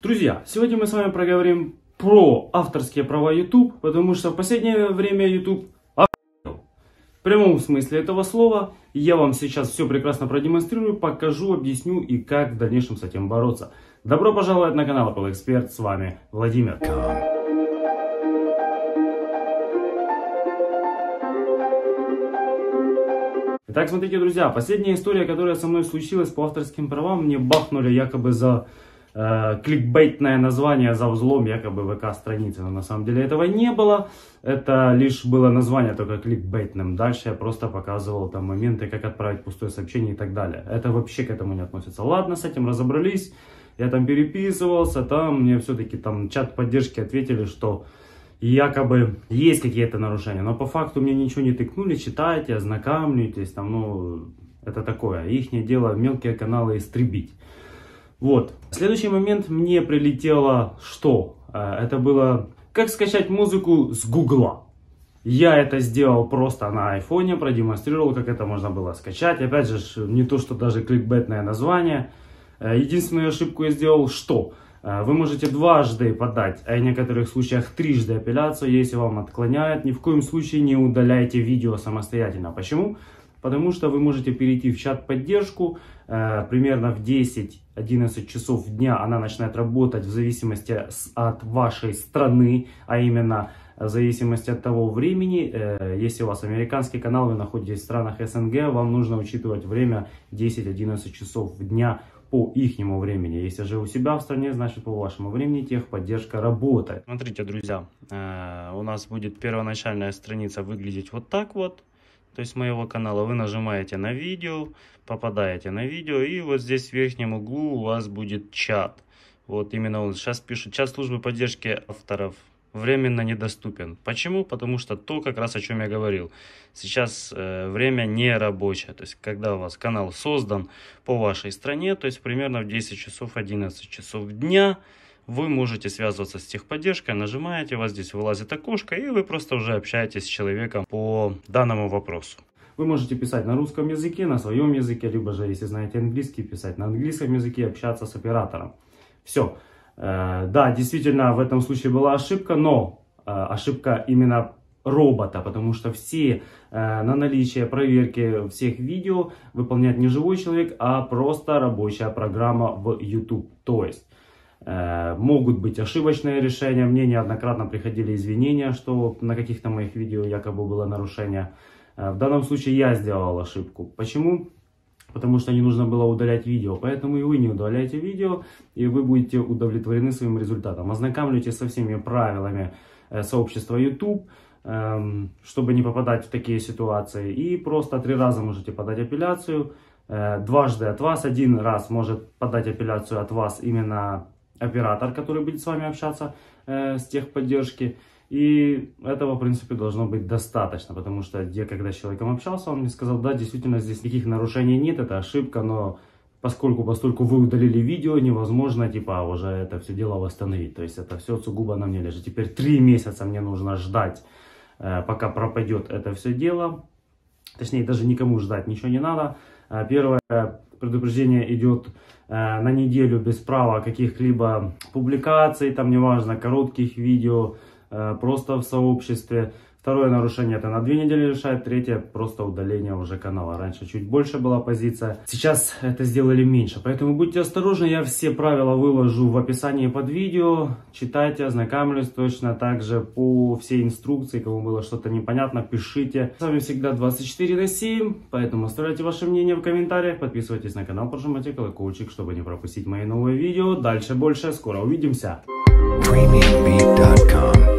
Друзья, сегодня мы с вами проговорим про авторские права YouTube, потому что в последнее время YouTube охуел. В прямом смысле этого слова я вам сейчас все прекрасно продемонстрирую, покажу, объясню и как в дальнейшем с этим бороться. Добро пожаловать на канал Apple Expert, с вами Владимир. Итак, смотрите, друзья, последняя история, которая со мной случилась по авторским правам, мне бахнули якобы за кликбейтное название за взлом якобы ВК-страницы. Но на самом деле этого не было. Это лишь было название только кликбейтным. Дальше я просто показывал там моменты, как отправить пустое сообщение и так далее. Это вообще к этому не относится. Ладно, с этим разобрались. Я там переписывался, там мне все-таки там чат поддержки ответили, что якобы есть какие-то нарушения. Но по факту мне ничего не тыкнули, читайте, ознакомьтесь, там, ну, это такое. Их дело мелкие каналы истребить. Вот. Следующий момент мне прилетело что? Э, это было как скачать музыку с гугла. Я это сделал просто на айфоне, продемонстрировал, как это можно было скачать. Опять же, не то, что даже кликбетное название. Э, единственную ошибку я сделал, что э, вы можете дважды подать, а в некоторых случаях трижды апелляцию, если вам отклоняют. Ни в коем случае не удаляйте видео самостоятельно. Почему? Потому что вы можете перейти в чат поддержку, э, примерно в 10-11 часов дня она начинает работать в зависимости от вашей страны, а именно в зависимости от того времени. Э, если у вас американский канал, вы находитесь в странах СНГ, вам нужно учитывать время 10-11 часов дня по ихнему времени. Если же у себя в стране, значит по вашему времени техподдержка работает. Смотрите, друзья, э, у нас будет первоначальная страница выглядеть вот так вот то есть моего канала, вы нажимаете на видео, попадаете на видео, и вот здесь в верхнем углу у вас будет чат. Вот именно он сейчас пишет, чат службы поддержки авторов временно недоступен. Почему? Потому что то, как раз о чем я говорил. Сейчас э, время не рабочее. То есть, когда у вас канал создан по вашей стране, то есть примерно в 10 часов, 11 часов дня, вы можете связываться с техподдержкой, нажимаете, у вас здесь вылазит окошко, и вы просто уже общаетесь с человеком по данному вопросу. Вы можете писать на русском языке, на своем языке, либо же, если знаете английский, писать на английском языке, общаться с оператором. Все. Э, да, действительно, в этом случае была ошибка, но э, ошибка именно робота, потому что все э, на наличие проверки всех видео выполняет не живой человек, а просто рабочая программа в YouTube. То есть могут быть ошибочные решения. Мне неоднократно приходили извинения, что на каких-то моих видео якобы было нарушение. Э, в данном случае я сделал ошибку. Почему? Потому что не нужно было удалять видео. Поэтому и вы не удаляете видео, и вы будете удовлетворены своим результатом. Ознакомьтесь со всеми правилами э, сообщества YouTube, эм, чтобы не попадать в такие ситуации. И просто три раза можете подать апелляцию. Дважды от вас, один раз может подать апелляцию от вас именно оператор, который будет с вами общаться э, с техподдержки. И этого, в принципе, должно быть достаточно, потому что я, когда с человеком общался, он мне сказал, да, действительно, здесь никаких нарушений нет, это ошибка, но поскольку, поскольку вы удалили видео, невозможно, типа, уже это все дело восстановить. То есть это все сугубо на мне лежит. Теперь три месяца мне нужно ждать, э, пока пропадет это все дело. Точнее, даже никому ждать ничего не надо. Э, первое предупреждение идет э, на неделю без права каких-либо публикаций, там неважно, коротких видео, э, просто в сообществе. Второе нарушение это на две недели лишает, третье просто удаление уже канала. Раньше чуть больше была позиция, сейчас это сделали меньше. Поэтому будьте осторожны, я все правила выложу в описании под видео. Читайте, ознакомьтесь точно так же по всей инструкции. Кому было что-то непонятно, пишите. С вами всегда 24 на 7, поэтому оставляйте ваше мнение в комментариях. Подписывайтесь на канал, прожимайте колокольчик, чтобы не пропустить мои новые видео. Дальше больше, скоро увидимся. premiumbeat.com